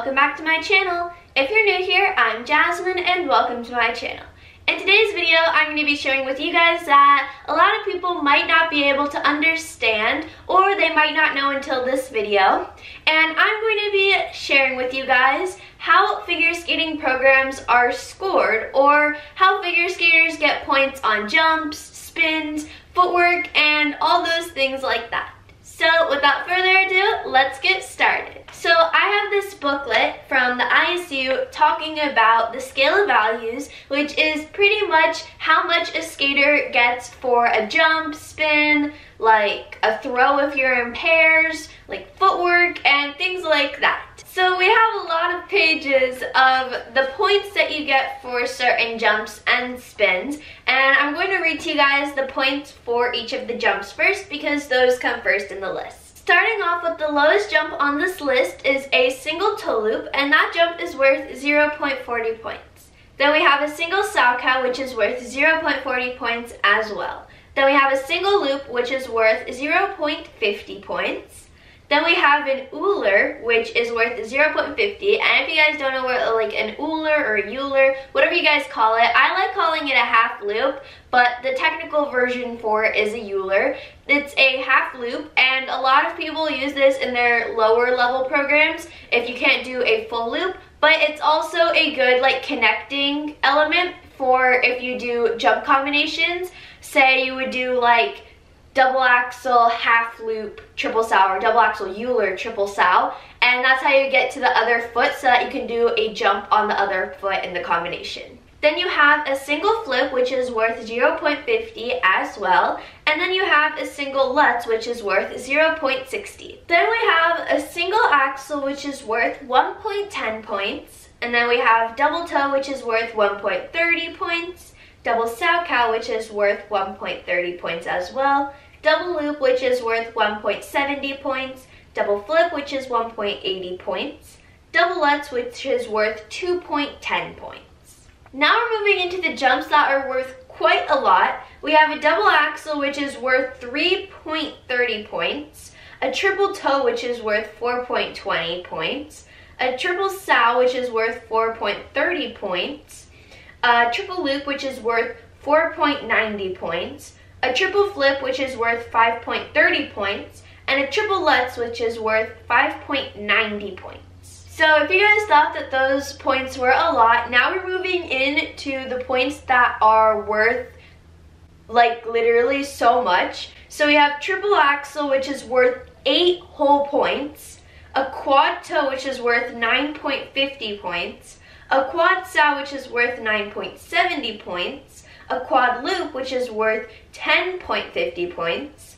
Welcome back to my channel. If you're new here, I'm Jasmine and welcome to my channel. In today's video, I'm going to be sharing with you guys that a lot of people might not be able to understand or they might not know until this video. And I'm going to be sharing with you guys how figure skating programs are scored or how figure skaters get points on jumps, spins, footwork, and all those things like that. So without further ado, let's get started. So I have this booklet from the ISU talking about the scale of values, which is pretty much how much a skater gets for a jump, spin, like a throw if you're in pairs, like footwork, and things like that. So we have a lot of pages of the points that you get for certain jumps and spins. And I'm going to read to you guys the points for each of the jumps first because those come first in the list. Starting off with the lowest jump on this list is a single toe loop and that jump is worth 0.40 points. Then we have a single Salchow which is worth 0.40 points as well. Then we have a single loop which is worth 0.50 points. Then we have an Euler, which is worth 0.50. And if you guys don't know what like an Euler or a Euler, whatever you guys call it, I like calling it a half loop, but the technical version for it is a Euler. It's a half loop, and a lot of people use this in their lower level programs if you can't do a full loop, but it's also a good like connecting element for if you do jump combinations. Say you would do like double axel, half loop, triple sow, or double axel Euler, triple sow. And that's how you get to the other foot so that you can do a jump on the other foot in the combination. Then you have a single flip, which is worth 0.50 as well. And then you have a single Lutz, which is worth 0.60. Then we have a single axel, which is worth 1.10 points. And then we have double toe, which is worth 1.30 points double Salchow, which is worth 1.30 points as well, double loop, which is worth 1.70 points, double flip, which is 1.80 points, double Lutz, which is worth 2.10 points. Now we're moving into the jumps that are worth quite a lot. We have a double axel, which is worth 3.30 points, a triple toe, which is worth 4.20 points, a triple sow, which is worth 4.30 points, a triple loop, which is worth 4.90 points, a triple flip, which is worth 5.30 points, and a triple Lutz, which is worth 5.90 points. So if you guys thought that those points were a lot, now we're moving into the points that are worth like literally so much. So we have triple axel, which is worth 8 whole points, a quad toe, which is worth 9.50 points, a quad sow which is worth 9.70 points, a quad loop which is worth 10.50 points,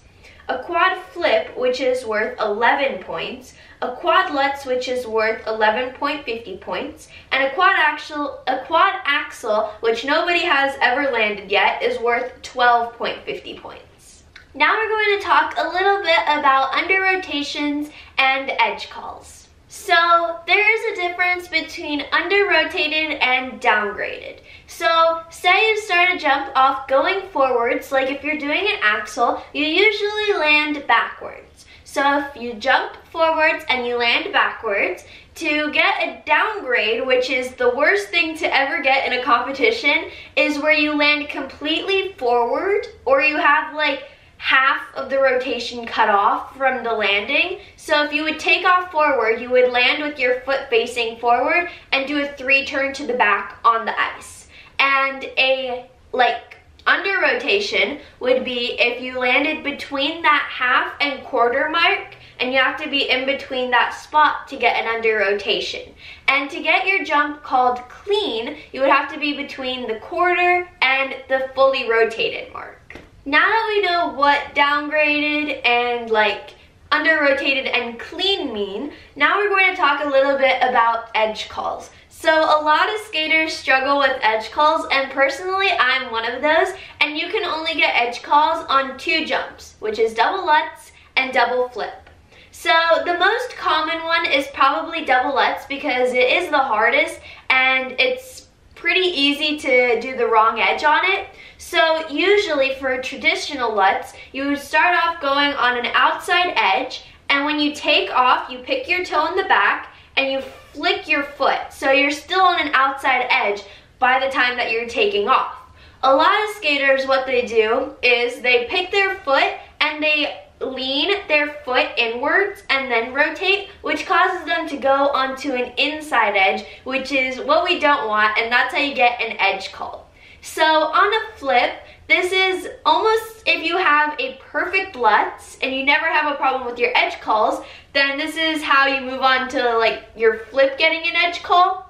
a quad flip which is worth 11 points, a quad lutz which is worth 11.50 points, and a quad axel a quad axel which nobody has ever landed yet is worth 12.50 points. Now we're going to talk a little bit about under rotations and edge calls. So there is a difference between under-rotated and downgraded. So say you start a jump off going forwards, like if you're doing an axel, you usually land backwards. So if you jump forwards and you land backwards, to get a downgrade, which is the worst thing to ever get in a competition, is where you land completely forward or you have like half of the rotation cut off from the landing. So if you would take off forward, you would land with your foot facing forward and do a three turn to the back on the ice. And a like under rotation would be if you landed between that half and quarter mark and you have to be in between that spot to get an under rotation. And to get your jump called clean, you would have to be between the quarter and the fully rotated mark. Now that we know what downgraded and like under rotated and clean mean, now we're going to talk a little bit about edge calls. So a lot of skaters struggle with edge calls and personally I'm one of those and you can only get edge calls on two jumps, which is double Lutz and double flip. So the most common one is probably double Lutz because it is the hardest and it's pretty easy to do the wrong edge on it. So usually for traditional Lutz, you would start off going on an outside edge, and when you take off, you pick your toe in the back, and you flick your foot. So you're still on an outside edge by the time that you're taking off. A lot of skaters, what they do is they pick their foot and they lean their foot inwards and then rotate, which causes them to go onto an inside edge, which is what we don't want, and that's how you get an edge call. So on a flip, this is almost if you have a perfect Lutz and you never have a problem with your edge calls, then this is how you move on to like your flip getting an edge call,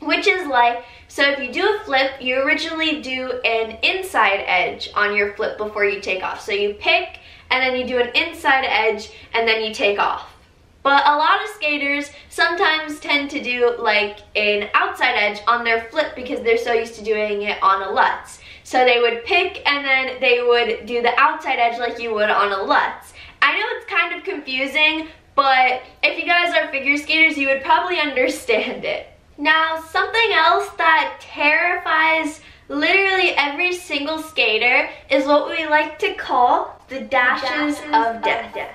which is like, so if you do a flip, you originally do an inside edge on your flip before you take off. So you pick and then you do an inside edge and then you take off. But a lot of skaters sometimes tend to do like an outside edge on their flip because they're so used to doing it on a Lutz. So they would pick and then they would do the outside edge like you would on a Lutz. I know it's kind of confusing, but if you guys are figure skaters, you would probably understand it. Now, something else that terrifies literally every single skater is what we like to call the dashes, dashes of, death. of death.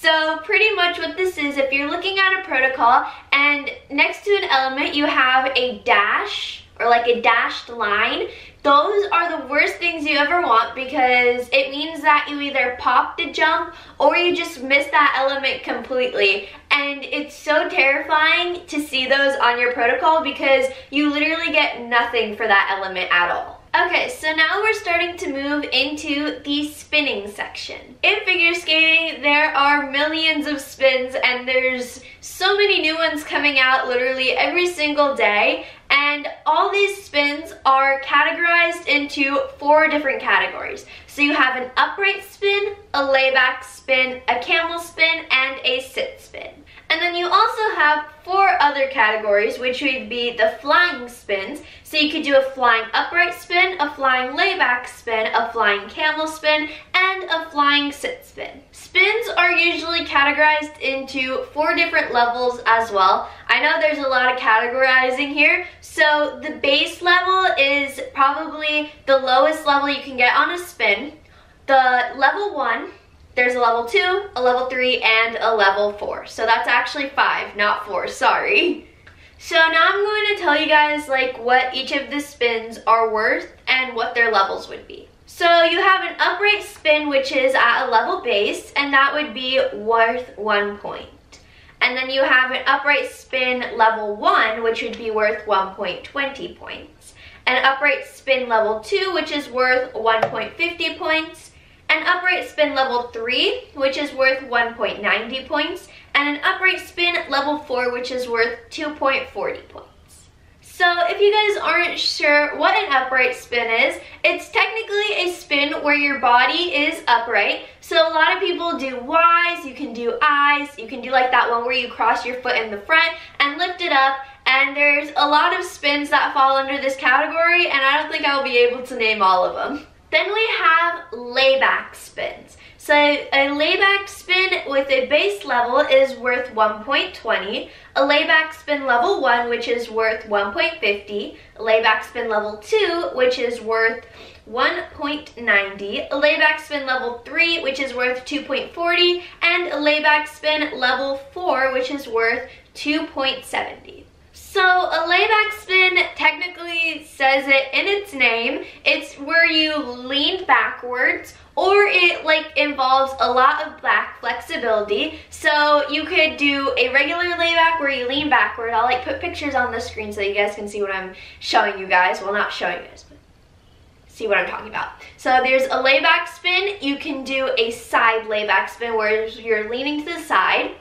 So pretty much what this is, if you're looking at a protocol and next to an element you have a dash or like a dashed line, those are the worst things you ever want because it means that you either popped a jump or you just missed that element completely. And it's so terrifying to see those on your protocol because you literally get nothing for that element at all. Okay, so now we're starting to move into the spinning section. In figure skating, there are millions of spins and there's so many new ones coming out literally every single day. And all these spins are categorized into four different categories. So you have an upright spin, a layback spin, a camel spin, and a sit spin. And then you also have four other categories, which would be the flying spins. So you could do a flying upright spin, a flying layback spin, a flying camel spin, and a flying sit spin. Spins are usually categorized into four different levels as well. I know there's a lot of categorizing here. So the base level is probably the lowest level you can get on a spin. The level one there's a level two, a level three, and a level four. So that's actually five, not four, sorry. So now I'm going to tell you guys like what each of the spins are worth and what their levels would be. So you have an upright spin which is at a level base and that would be worth one point. And then you have an upright spin level one which would be worth 1.20 points. An upright spin level two which is worth 1.50 points an upright spin level 3, which is worth 1.90 points, and an upright spin level 4, which is worth 2.40 points. So if you guys aren't sure what an upright spin is, it's technically a spin where your body is upright. So a lot of people do Ys, you can do Is, you can do like that one where you cross your foot in the front and lift it up. And there's a lot of spins that fall under this category and I don't think I'll be able to name all of them. Then we have layback spins. So a layback spin with a base level is worth 1.20, a layback spin level 1 which is worth 1.50, a layback spin level 2 which is worth 1.90, a layback spin level 3 which is worth 2.40, and a layback spin level 4 which is worth 2.70. So a layback spin technically says it in its name. It's where you lean backwards or it like involves a lot of back flexibility. So you could do a regular layback where you lean backward. I'll like put pictures on the screen so you guys can see what I'm showing you guys. Well, not showing you guys, but see what I'm talking about. So there's a layback spin. You can do a side layback spin where you're leaning to the side.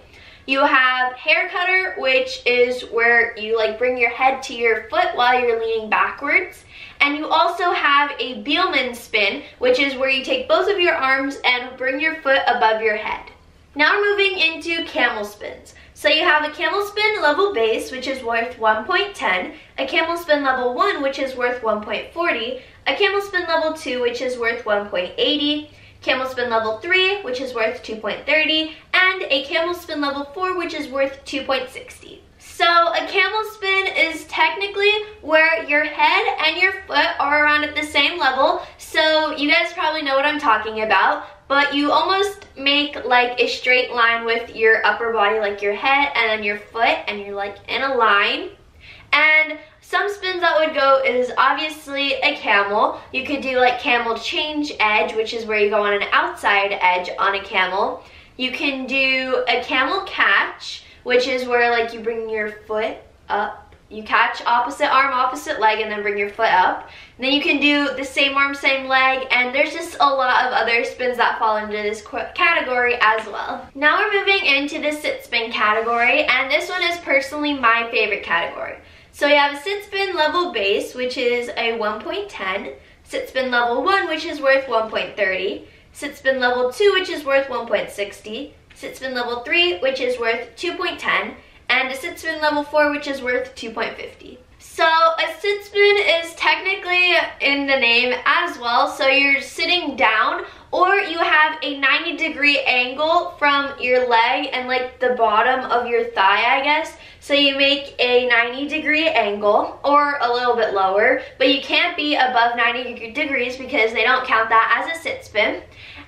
You have hair cutter, which is where you like bring your head to your foot while you're leaning backwards. And you also have a Biellmann spin, which is where you take both of your arms and bring your foot above your head. Now we're moving into camel spins. So you have a camel spin level base, which is worth 1.10, a camel spin level 1, which is worth 1.40, a camel spin level 2, which is worth 1.80, camel spin level 3, which is worth 2.30, and a camel spin level 4, which is worth 2.60. So a camel spin is technically where your head and your foot are around at the same level. So you guys probably know what I'm talking about. But you almost make like a straight line with your upper body, like your head and then your foot, and you're like in a line. And some spins that would go is obviously a camel. You could do like camel change edge, which is where you go on an outside edge on a camel. You can do a camel catch, which is where like you bring your foot up. You catch opposite arm, opposite leg, and then bring your foot up. And then you can do the same arm, same leg, and there's just a lot of other spins that fall into this category as well. Now we're moving into the sit spin category, and this one is personally my favorite category. So you have a sit spin level base, which is a 1.10, sit spin level 1, which is worth 1.30, sit spin level 2, which is worth 1.60, sit spin level 3, which is worth 2.10, and a sit spin level 4, which is worth 2.50. So a sit spin is technically in the name as well. So you're sitting down or you have a 90 degree angle from your leg and like the bottom of your thigh, I guess. So you make a 90 degree angle or a little bit lower, but you can't be above 90 degrees because they don't count that as a sit spin.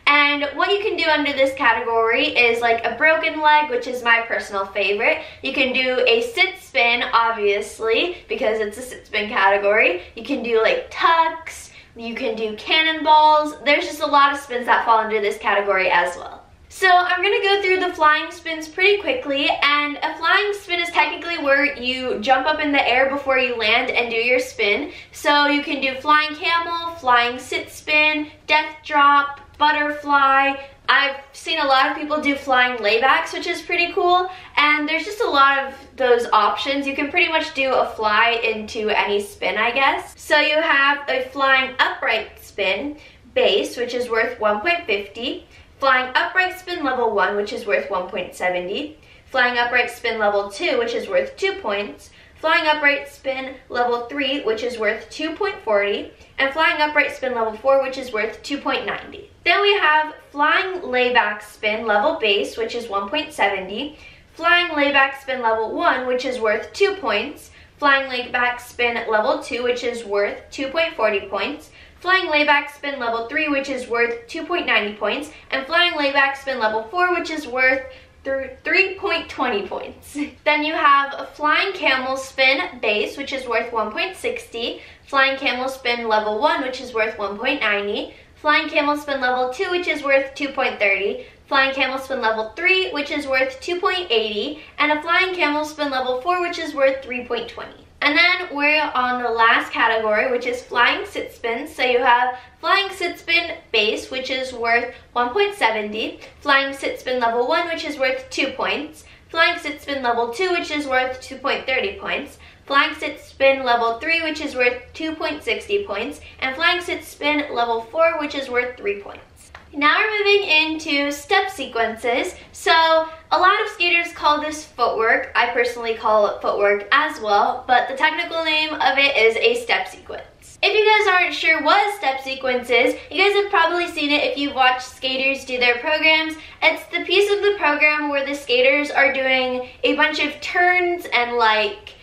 And what you can do under this category is like a broken leg, which is my personal favorite. You can do a sit spin, obviously, because it's a sit spin category. You can do like tucks, you can do cannonballs. There's just a lot of spins that fall under this category as well. So I'm going to go through the flying spins pretty quickly and a flying spin is technically where you jump up in the air before you land and do your spin. So you can do flying camel, flying sit spin, death drop, butterfly. I've seen a lot of people do flying laybacks, which is pretty cool. And there's just a lot of those options. You can pretty much do a fly into any spin, I guess. So you have a flying upright spin base, which is worth 1.50. Flying upright spin level 1, which is worth 1.70. Flying upright spin level 2, which is worth 2 points flying upright spin level 3, which is worth 2.40, and flying upright spin level 4, which is worth 2.90. Then we have flying layback spin level base, which is 1.70, flying layback spin level 1, which is worth 2 points, flying layback spin level 2, which is worth 2.40 points, flying layback spin level 3, which is worth 2.90 points, and flying layback spin level 4, which is worth 3.20 points. then you have a flying camel spin base, which is worth 1.60, flying camel spin level 1, which is worth 1.90, flying camel spin level 2, which is worth 2.30, flying camel spin level 3, which is worth 2.80, and a flying camel spin level 4, which is worth 3.20. And then we're on the last category, which is flying sit spins. So you have flying sit spin base, which is worth 1.70, flying sit spin level 1, which is worth 2 points, flying sit spin level 2, which is worth 2.30 points, flying sit spin level 3, which is worth 2.60 points, and flying sit spin level 4, which is worth 3 points. Now we're moving into step sequences. So a lot of skaters call this footwork. I personally call it footwork as well, but the technical name of it is a step sequence. If you guys aren't sure what step sequence is, you guys have probably seen it if you've watched skaters do their programs. It's the piece of the program where the skaters are doing a bunch of turns and like,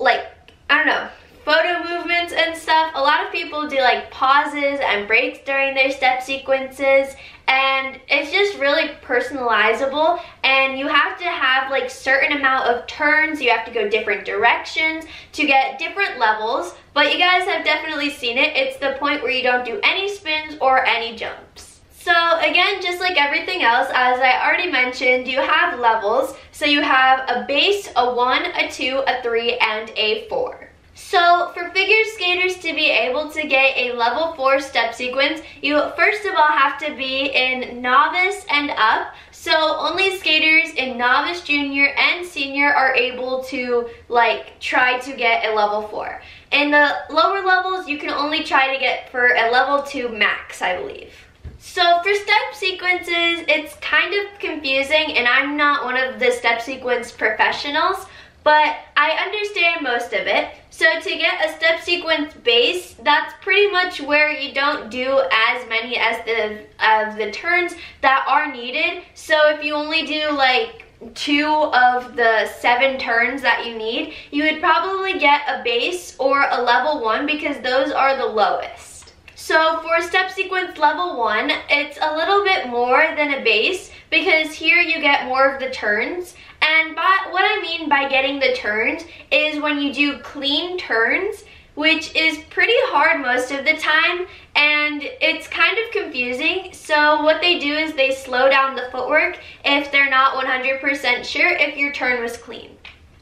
like, I don't know, photo movements and stuff. A lot of people do like pauses and breaks during their step sequences and it's just really personalizable and you have to have like certain amount of turns you have to go different directions to get different levels but you guys have definitely seen it it's the point where you don't do any spins or any jumps so again just like everything else as I already mentioned you have levels so you have a base a one a two a three and a four so for figure skaters to be able to get a level 4 step sequence, you first of all have to be in novice and up. So only skaters in novice, junior, and senior are able to like try to get a level 4. In the lower levels, you can only try to get for a level 2 max, I believe. So for step sequences, it's kind of confusing and I'm not one of the step sequence professionals, but I understand most of it. So to get a step sequence base, that's pretty much where you don't do as many as the of the turns that are needed. So if you only do like two of the seven turns that you need, you would probably get a base or a level one because those are the lowest. So for step sequence level one, it's a little bit more than a base because here you get more of the turns and by, what I mean by getting the turns is when you do clean turns, which is pretty hard most of the time, and it's kind of confusing. So what they do is they slow down the footwork if they're not 100% sure if your turn was clean.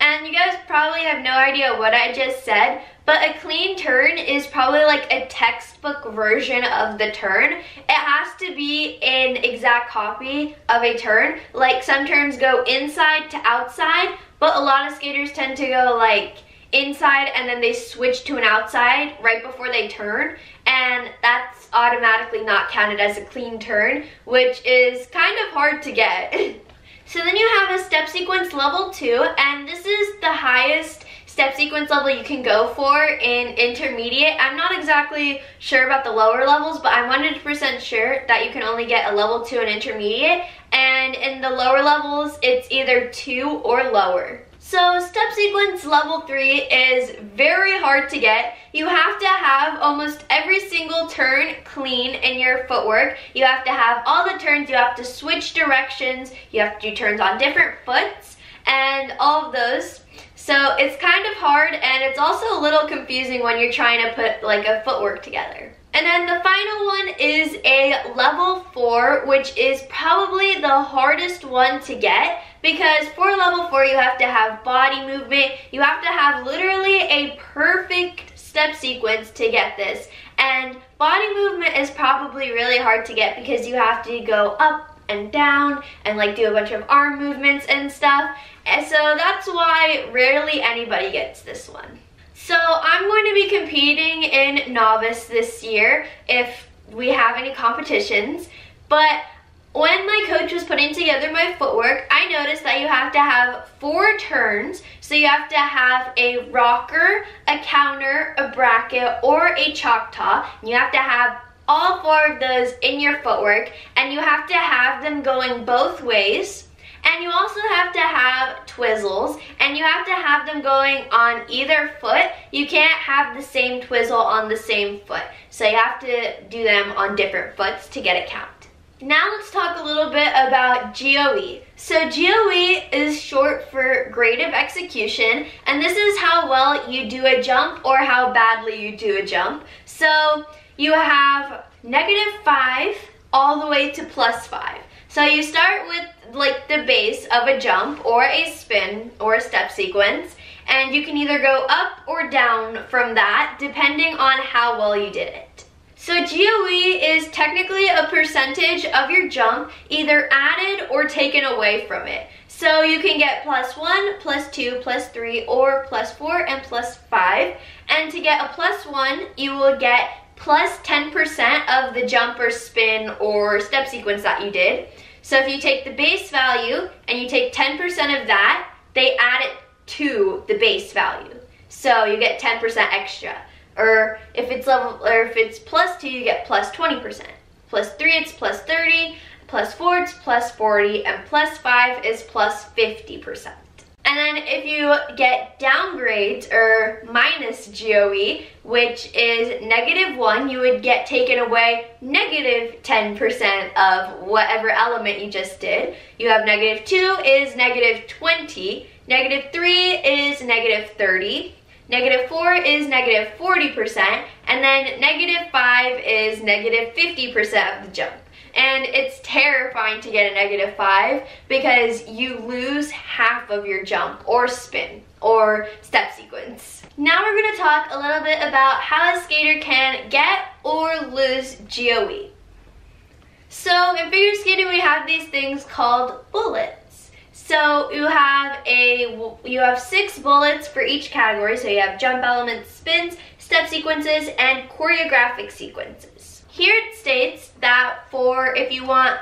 And you guys probably have no idea what I just said, but a clean turn is probably like a textbook version of the turn. It has to be an exact copy of a turn. Like some turns go inside to outside, but a lot of skaters tend to go like inside and then they switch to an outside right before they turn and that's automatically not counted as a clean turn which is kind of hard to get. so then you have a step sequence level 2 and this is the highest step sequence level you can go for in intermediate. I'm not exactly sure about the lower levels, but I'm 100% sure that you can only get a level 2 in intermediate. And in the lower levels, it's either 2 or lower. So step sequence level 3 is very hard to get. You have to have almost every single turn clean in your footwork. You have to have all the turns, you have to switch directions, you have to do turns on different foots, and all of those. So it's kind of hard and it's also a little confusing when you're trying to put like a footwork together. And then the final one is a level 4, which is probably the hardest one to get because for level 4 you have to have body movement, you have to have literally a perfect step sequence to get this. And body movement is probably really hard to get because you have to go up and down and like do a bunch of arm movements and stuff. And so that's why rarely anybody gets this one. So I'm going to be competing in novice this year if we have any competitions. But when my coach was putting together my footwork, I noticed that you have to have four turns. So you have to have a rocker, a counter, a bracket, or a Choctaw. You have to have all four of those in your footwork and you have to have them going both ways. And you also have to have twizzles and you have to have them going on either foot. You can't have the same twizzle on the same foot. So you have to do them on different foots to get a count. Now let's talk a little bit about GOE. So GOE is short for grade of execution and this is how well you do a jump or how badly you do a jump. So you have negative 5 all the way to plus 5. So you start with like the base of a jump or a spin or a step sequence and you can either go up or down from that depending on how well you did it. So GOE is technically a percentage of your jump either added or taken away from it. So you can get plus 1, plus 2, plus 3, or plus 4, and plus 5. And to get a plus 1, you will get plus 10% of the jump or spin or step sequence that you did. So if you take the base value and you take 10% of that, they add it to the base value. So you get 10% extra. Or if it's level or if it's plus 2, you get plus 20%. Plus 3 it's plus 30, plus 4 it's plus 40, and plus 5 is plus 50%. And then if you get downgrades or minus GOE, which is negative 1, you would get taken away negative 10% of whatever element you just did. You have negative 2 is negative 20, negative 3 is negative 30, negative 4 is negative 40%, and then negative 5 is negative 50% of the jump and it's terrifying to get a negative five because you lose half of your jump or spin or step sequence. Now we're gonna talk a little bit about how a skater can get or lose GOE. So in figure skating we have these things called bullets. So you have a you have six bullets for each category. So you have jump elements, spins, step sequences, and choreographic sequences. Here it states that for if you want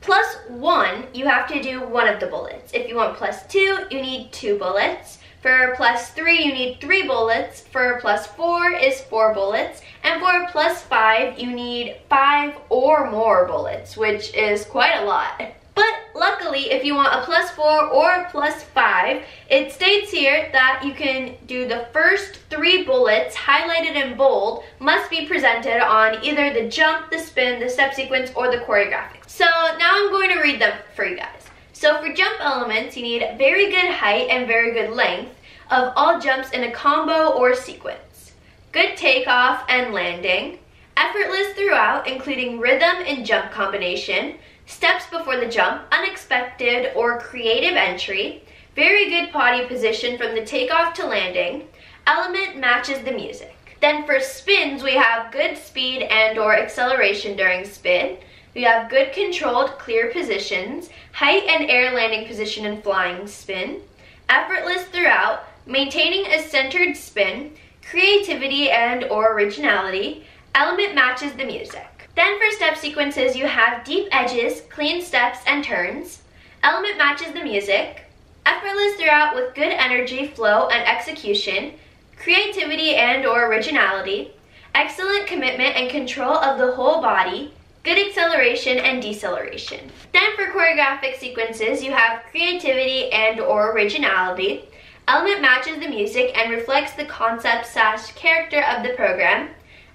plus one, you have to do one of the bullets. If you want plus two, you need two bullets. For plus 3, you need 3 bullets. For plus 4 is 4 bullets. And for plus 5, you need 5 or more bullets, which is quite a lot. But luckily, if you want a plus 4 or a plus 5, it states here that you can do the first three bullets highlighted in bold must be presented on either the jump, the spin, the step sequence, or the choreographic. So now I'm going to read them for you guys. So for jump elements, you need very good height and very good length of all jumps in a combo or sequence. Good takeoff and landing. Effortless throughout, including rhythm and jump combination steps before the jump, unexpected or creative entry, very good body position from the takeoff to landing, element matches the music. Then for spins, we have good speed and or acceleration during spin. We have good controlled, clear positions, height and air landing position in flying spin, effortless throughout, maintaining a centered spin, creativity and or originality, element matches the music. Then for step sequences, you have deep edges, clean steps, and turns. Element matches the music. Effortless throughout with good energy, flow, and execution. Creativity and or originality. Excellent commitment and control of the whole body. Good acceleration and deceleration. Then for choreographic sequences, you have creativity and or originality. Element matches the music and reflects the concept slash character of the program.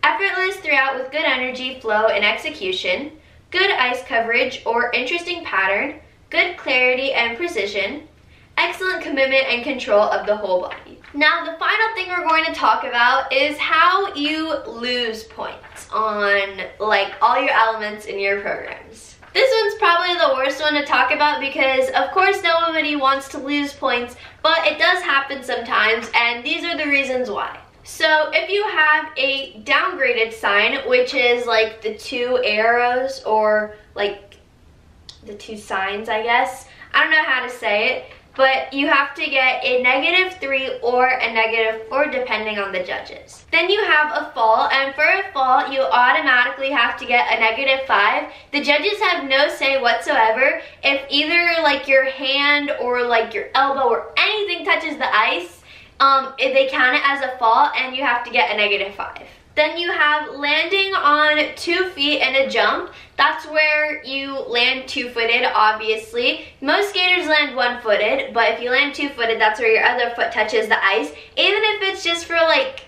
Effortless throughout with good energy, flow, and execution, good ice coverage or interesting pattern, good clarity and precision, excellent commitment and control of the whole body. Now the final thing we're going to talk about is how you lose points on like all your elements in your programs. This one's probably the worst one to talk about because of course nobody wants to lose points, but it does happen sometimes and these are the reasons why. So if you have a downgraded sign, which is like the two arrows or like the two signs, I guess. I don't know how to say it, but you have to get a negative three or a negative four depending on the judges. Then you have a fall, and for a fall, you automatically have to get a negative five. The judges have no say whatsoever if either like your hand or like your elbow or anything touches the ice, um, they count it as a fall and you have to get a negative five. Then you have landing on two feet in a jump. That's where you land two-footed, obviously. Most skaters land one-footed, but if you land two-footed, that's where your other foot touches the ice. Even if it's just for like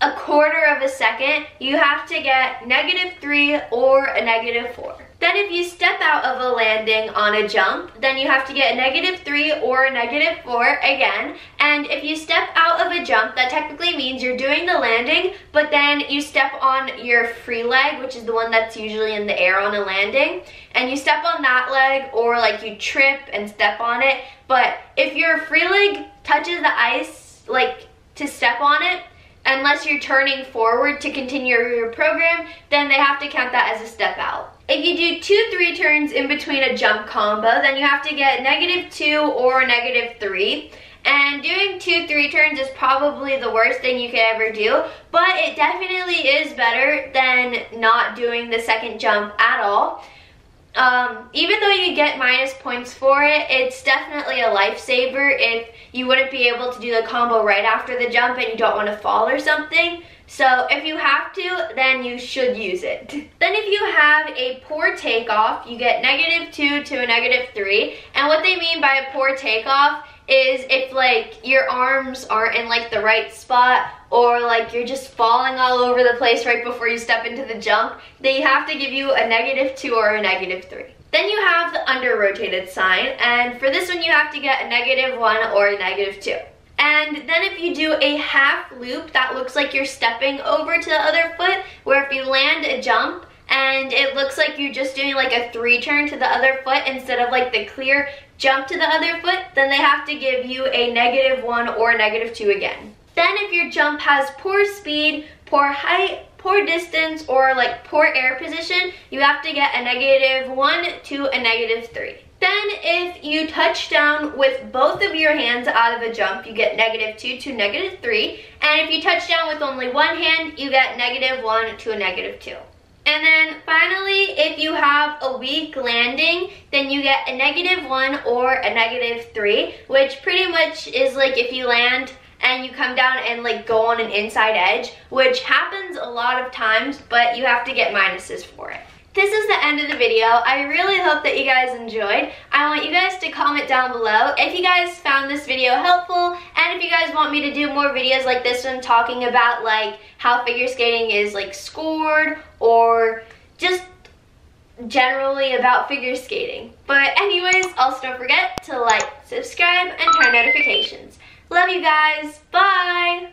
a quarter of a second, you have to get negative three or a negative four. Then if you step out of a landing on a jump, then you have to get a negative 3 or a negative 4 again. And if you step out of a jump, that technically means you're doing the landing, but then you step on your free leg, which is the one that's usually in the air on a landing, and you step on that leg or like you trip and step on it. But if your free leg touches the ice, like to step on it, unless you're turning forward to continue your program, then they have to count that as a step out. If you do two three turns in between a jump combo, then you have to get negative two or negative three. And doing two three turns is probably the worst thing you could ever do, but it definitely is better than not doing the second jump at all. Um, even though you get minus points for it, it's definitely a lifesaver if you wouldn't be able to do the combo right after the jump and you don't want to fall or something. So if you have to, then you should use it. Then if you have a poor takeoff, you get negative two to a negative three. And what they mean by a poor takeoff is if like your arms aren't in like the right spot or like you're just falling all over the place right before you step into the jump, they have to give you a negative two or a negative three. Then you have the under rotated sign, and for this one you have to get a negative one or a negative two. And then if you do a half loop, that looks like you're stepping over to the other foot, where if you land a jump, and it looks like you're just doing like a three turn to the other foot instead of like the clear jump to the other foot, then they have to give you a negative one or negative two again. Then if your jump has poor speed, poor height, poor distance, or like poor air position, you have to get a negative one to a negative three. Then if you touch down with both of your hands out of a jump, you get negative two to negative three. And if you touch down with only one hand, you get negative one to a negative two. And then finally, if you have a weak landing, then you get a negative one or a negative three, which pretty much is like if you land and you come down and like go on an inside edge, which happens a lot of times, but you have to get minuses for it. This is the end of the video. I really hope that you guys enjoyed. I want you guys to comment down below if you guys found this video helpful and if you guys want me to do more videos like this one talking about like how figure skating is like scored or just generally about figure skating. But anyways, also don't forget to like, subscribe, and turn notifications. Love you guys. Bye.